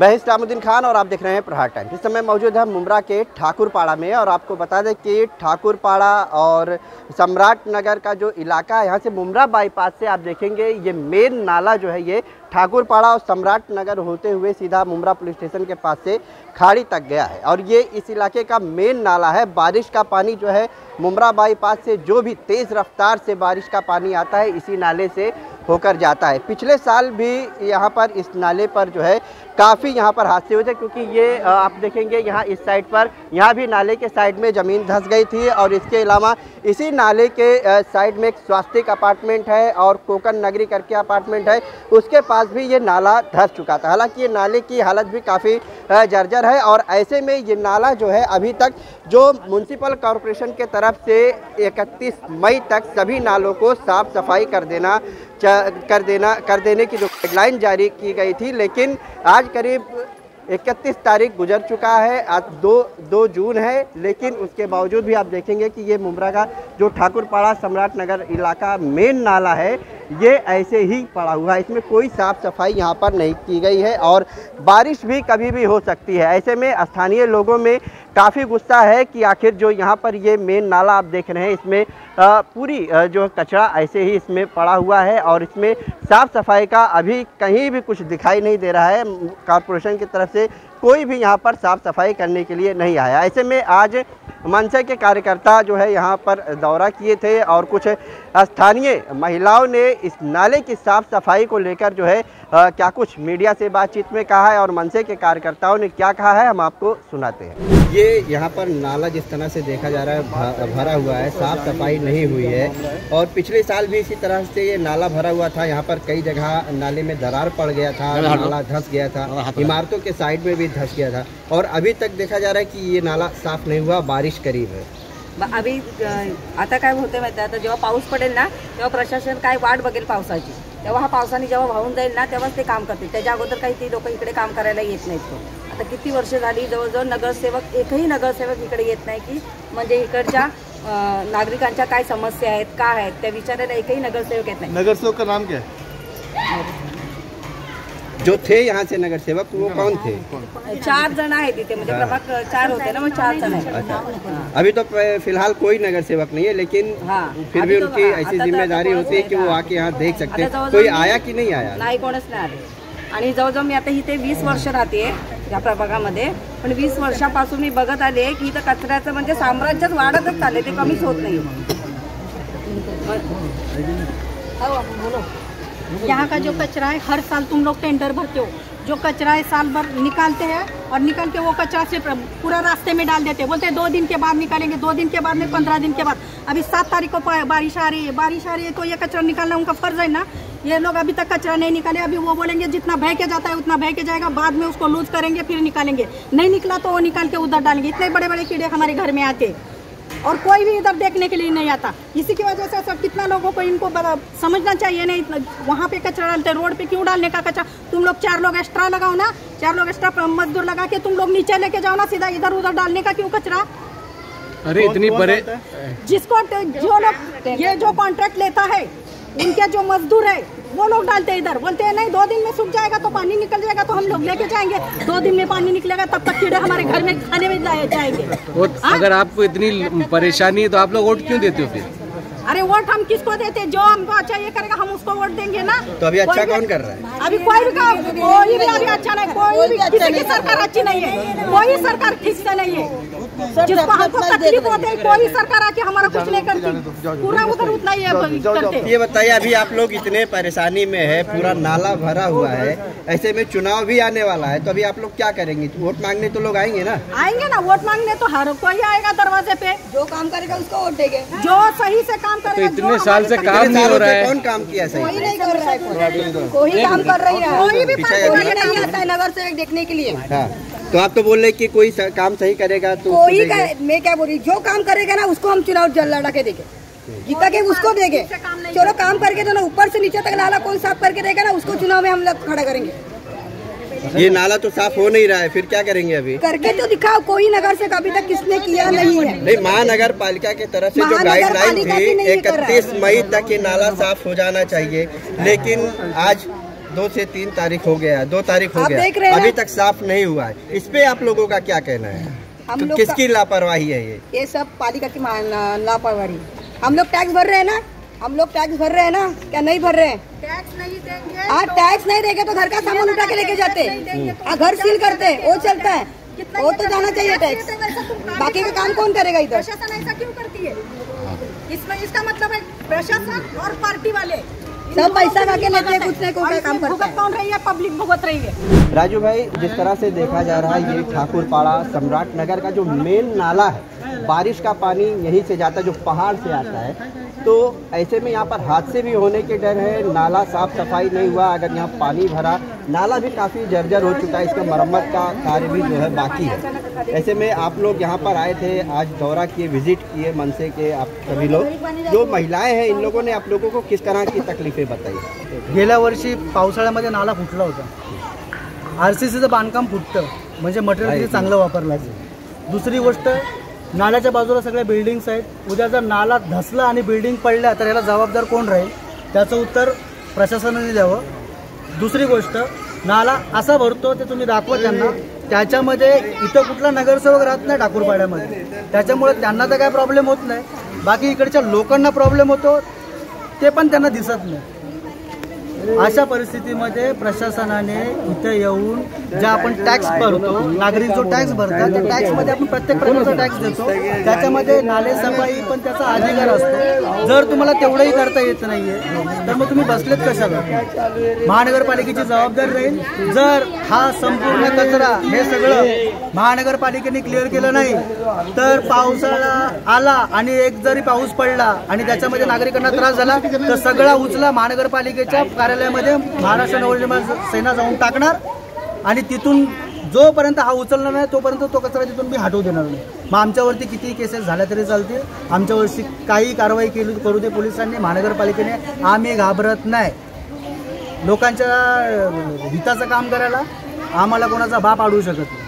मैं इस्लामुद्दीन खान और आप देख रहे हैं प्रहार टाइम। इस समय मौजूद है मुमरा के ठाकुरपाड़ा में और आपको बता दें कि ठाकुरपाड़ा और सम्राट नगर का जो इलाका है, यहाँ से मुमरा बाईपास से आप देखेंगे, ये मेन नाला जो है ये ठाकुरपाड़ा और सम्राट नगर होते हुए सीधा मुमरा पुलिस स्टेशन के पास से खाड़ी तक गया है। और ये इस इलाके का मेन नाला है। बारिश का पानी जो है मुमरा बाईपास से जो भी तेज़ रफ्तार से बारिश का पानी आता है, इसी नाले से होकर जाता है। पिछले साल भी यहाँ पर इस नाले पर जो है काफ़ी यहाँ पर हादसे हुए थे, क्योंकि ये आप देखेंगे यहाँ इस साइड पर, यहाँ भी नाले के साइड में ज़मीन धंस गई थी और इसके अलावा इसी नाले के साइड में एक स्वास्थ्य अपार्टमेंट है और कोकन नगरी करके अपार्टमेंट है। उसके पास भी ये नाला धस चुका था। हालाँकि ये नाले की हालत भी काफ़ी जर्जर है और ऐसे में ये नाला जो है अभी तक जो म्यूनसिपल कॉरपोरेशन के तरफ़ से इकतीस मई तक सभी नालों को साफ़ सफ़ाई कर देना कर देना, कर देने की जो गाइडलाइन जारी की गई थी, लेकिन आज करीब 31 तारीख गुजर चुका है, आज दो दो जून है, लेकिन उसके बावजूद भी आप देखेंगे कि ये मुमरा का जो ठाकुरपाड़ा सम्राट नगर इलाका मेन नाला है ये ऐसे ही पड़ा हुआ है। इसमें कोई साफ़ सफ़ाई यहाँ पर नहीं की गई है और बारिश भी कभी भी हो सकती है। ऐसे में स्थानीय लोगों में काफ़ी गुस्सा है कि आखिर जो यहाँ पर ये मेन नाला आप देख रहे हैं, इसमें पूरी जो कचरा ऐसे ही इसमें पड़ा हुआ है और इसमें साफ़ सफ़ाई का अभी कहीं भी कुछ दिखाई नहीं दे रहा है। कॉरपोरेशन की तरफ़ से कोई भी यहाँ पर साफ़ सफ़ाई करने के लिए नहीं आया। ऐसे में आज मनसे के कार्यकर्ता जो है यहाँ पर दौरा किए थे और कुछ स्थानीय महिलाओं ने इस नाले की साफ़ सफ़ाई को लेकर जो है आ, क्या कुछ मीडिया से बातचीत में कहा है और मनसे के कार्यकर्ताओं ने क्या कहा है हम आपको सुनाते हैं। ये यहाँ पर नाला जिस तरह से देखा जा रहा है भरा हुआ है साफ़ सफ़ाई नहीं हुई है और पिछले साल भी इसी तरह से ये नाला भरा हुआ था। यहाँ पर कई जगह नाले में दरार पड़ गया था नाला धस गया था। इमारतों के साइड में भी धस गया था। और अभी तक देखा जा रहा है कि ये नाला साफ नहीं हुआ बारिश करीब है। अभी आता काय होते माहिती आता जेव्हा पाऊस पडेल ना तेव्हा प्रशासन काय वाट बघेल पावसाची? तेव्हा हा पावसाने जेव्हा वाहून जाईल ना तेव्हाच ते काम करतील. त्याच्या अगोदर काही ती लोक इकडे काम करायला येत नाहीत आता किती वर्ष झाली जवळजवळ नगरसेवक एकही नगरसेवक इकडे येत नाही की म्हणजे इकडच्या नागरिकांच्या काय समस्या आहेत काय आहेत त्या विचारायला एकही नगरसेवक येत नाही. नगरसेवक का नाम क्या? जो थे यहाँ से नगर सेवक वो कौन थे? चार जन आहे तिथे म्हणजे प्रभाग चार होते ना मग चार जण अच्छा. अभी तो फ़िलहाल कोई नगर सेवक नहीं है लेकिन फिर भी उनकी ऐसी ज़िम्मेदारी होती है कि वो आके यहाँ देख सकते हैं। कोई आया कि नहीं आया? नाही कोणच नाही आले. आणि जवळजवळ मी आता इथे वीस वर्ष राहते या प्रभागामध्ये. पण वीस वर्षापासून मी बघत आले की इथं कचऱ्याचं म्हणजे साम्राज्यच वाढतच चालले ते कमीच होत नाही. यहाँ का जो कचरा है, हर साल तुम लोग टेंडर भरते हो। जो कचरा है, साल भर निकालते हैं और निकल के वो कचरा से पूरा रास्ते में डाल देते हैं। बोलते हैं, दो दिन के बाद निकालेंगे, दो दिन के बाद में पंद्रह दिन के बाद। अभी सात तारीख को बारिश आ रही है, बारिश आ रही है तो ये कचरा निकालना उनका फ़र्ज़ है ना? ये लोग अभी तक कचरा नहीं निकाले, अभी वो बोलेंगे, जितना बह के जाता है, उतना बह के जाएगा, बाद में उसको लूज करेंगे, फिर निकालेंगे। नहीं निकला तो वो निकाल के उधर डालेंगे। इतने बड़े बड़े कीड़े हमारे घर में आते और कोई भी इधर देखने के लिए नहीं आता। इसी की वजह से सब कितना लोगों को इनको समझना चाहिए नहीं वहाँ पे कचरा डालते रोड पे क्यों डालने का कचरा? तुम लोग चार लोग एक्स्ट्रा लगाओ ना। चार लोग एक्स्ट्रा मजदूर लगा के तुम लोग नीचे लेके जाओ ना सीधा इधर उधर डालने का क्यों कचरा? अरे इतनी बड़े जिसको जो लोग ये जो कॉन्ट्रैक्ट लेता है उनके जो मजदूर है वो लोग डालते हैं इधर। बोलते हैं नहीं दो दिन में सूख जाएगा तो पानी निकल जाएगा तो हम लोग लेके जाएँगे। दो दिन में पानी निकलेगा तब तक कीड़े हमारे घर में खाने में जाएँगे। वो अगर आपको इतनी परेशानी है तो आप लोग वोट क्यों देते हो फिर? अरे वोट हम किसको देते? जो हमको अच्छा ये करेगा हम उसको वोट देंगे ना। तो अभी अच्छा कौन कर रहा है? अभी कोई भी कोई भी किसी की सरकार अच्छी नहीं है। कोई सरकार ठीक से नहीं है। जिसको हमको तकलीफ़ होती है कोई सरकार आके हमारा कुछ नहीं करती। पूरा उधर उतना ही करते ये बताइए अभी आप लोग इतने परेशानी में है पूरा नाला भरा हुआ है ऐसे में चुनाव भी आने वाला है तो अभी आप लोग क्या करेंगे? वोट मांगने तो लोग आएँगे ना? आएँगे ना वोट मांगने तो हर कोई आएगा दरवाजे पे। जो काम करेगा उसको वोट देंगे। जो सही से काम करेगा तो इतने साल से काम नहीं हो रहा है। कौन काम किया सही? कोई नहीं कर रहा है। कोई काम कर रही है। कोई भी नहीं आता है। नगर से देखने के लिए। हाँ तो आप तो बोल रहे कि कोई काम सही करेगा तो कोई मैं क्या बोल रही जो काम करेगा ना उसको हम चुनाव जल लड़ा के देंगे। जीता के उसको देंगे। चलो काम करके तो ना ऊपर से नीचे तक नाला कौन साफ़ करके देगा ना उसको चुनाव में हम लोग खड़ा करेंगे। ये नाला तो साफ़ हो नहीं रहा है फिर क्या करेंगे अभी? करके तो दिखाओ कोई नगर से कभी तक किसने किया नहीं है। नहीं महानगर पालिका की तरफ़ से जो गाइडलाइन थी इकतीस मई तक ये नाला साफ़ हो जाना चाहिए। लेकिन आज दो से तीन तारीख हो गया है दो तारीख हो आप गया देख रहे हैं अभी तक साफ़ नहीं हुआ है। इस पे आप लोगों का क्या कहना है? हम तो लोग किसकी लापरवाही है ये? ये सब पालिका की लापरवाही। हम लोग टैक्स भर रहे हैं ना? हम लोग टैक्स भर रहे हैं ना? क्या नहीं भर रहे हैं? टैक्स नहीं देंगे हाँ टैक्स नहीं देंगे तो घर का सामान उठा के लेके जाते। हाँ घर सील करते। वो चलता है। वो तो जाना चाहिए टैक्स। बाकी का काम कौन करेगा इधर? प्रशासन ऐसा क्यों करती है? इसमें इसका मतलब है प्रशासन और पार्टी वाले। सब पैसा खा के लेते हैं, कुछ नहीं कोई काम करते कौन रही है? पब्लिक भुगत रही है। राजू भाई जिस तरह से देखा जा रहा है ये ठाकुरपाड़ा सम्राट नगर का जो मेन नाला है बारिश का पानी यहीं से जाता है जो पहाड़ से आता है तो ऐसे में यहाँ पर हादसे भी होने के डर है। नाला साफ़ सफ़ाई नहीं हुआ अगर यहाँ पानी भरा। नाला भी काफ़ी जर्जर हो चुका है इसका मरम्मत का कार्य भी जो है बाकी है। ऐसे में आप लोग यहाँ पर आए थे आज दौरा किए विज़िट किए मनसे के आप सभी लोग। जो महिलाएँ हैं इन लोगों ने आप लोगों को किस तरह की तकलीफें बताई? गेल्या वर्षी पावसाळ्यामध्ये नाला फुटला होता. आर सी सीचं बांधकाम फुटतं. म्हणजे मटेरियल चांगलं वापरलं. दुसरी गोष्ट नाल्याच्या बाजूला सगळ्या बिल्डिंग्स आहेत. उद्या जर नाला धसला आणि बिल्डिंग पडल्या तर याला जबाबदार कोण राहील? त्याचं उत्तर प्रशासनाने द्यावं. दुसरी गोष्ट नाला असा भरतो ते तुम्ही दाखवा त्यांना. त्याच्यामध्ये इथं कुठला नगरसेवक राहत नाही ठाकूरपाड्यामध्ये. त्याच्यामुळे त्यांना तर काय प्रॉब्लेम होत नाही. बाकी इकडच्या लोकांना प्रॉब्लेम होतो ते पण त्यांना दिसत नाही. अशा परिस्थितीमध्ये प्रशासनाने इथं येऊन ज्या आपण टॅक्स भरतो नागरिक जो टॅक्स भरतात त्या टॅक्समध्ये आपण प्रत्येक प्रकारचा टॅक्स देतो. त्याच्यामध्ये नाले सफाई पण त्याचा अधिकार असतो. जर तुम्हाला तेवढंही करता येत नाहीये तर मग तुम्ही बसलेत कशाला? महानगरपालिकेची जबाबदारी राहील. जर हा संपूर्ण कचरा हे सगळं महानगरपालिकेने क्लिअर केलं नाही तर पावसाळा आला आणि एक जरी पाऊस पडला आणि त्याच्यामध्ये नागरिकांना त्रास झाला तर सगळा उचला महानगरपालिकेच्या कार्यालयामध्ये महाराष्ट्र नवनिर्माण सेना जाऊन टाकणार आणि तिथून जोपर्यंत हा उचलणार नाही तोपर्यंत तो कचरा तिथून मी हटवू देणार नाही. मग आमच्यावरती कितीही केसेस झाल्या तरी चालतील. आमच्यावरती काही कारवाई केली करू दे पोलिसांनी महानगरपालिकेने. आम्ही घाबरत नाही. लोकांच्या हिताचं काम करायला आम्हाला कोणाचा बाप अडवू शकत नाही.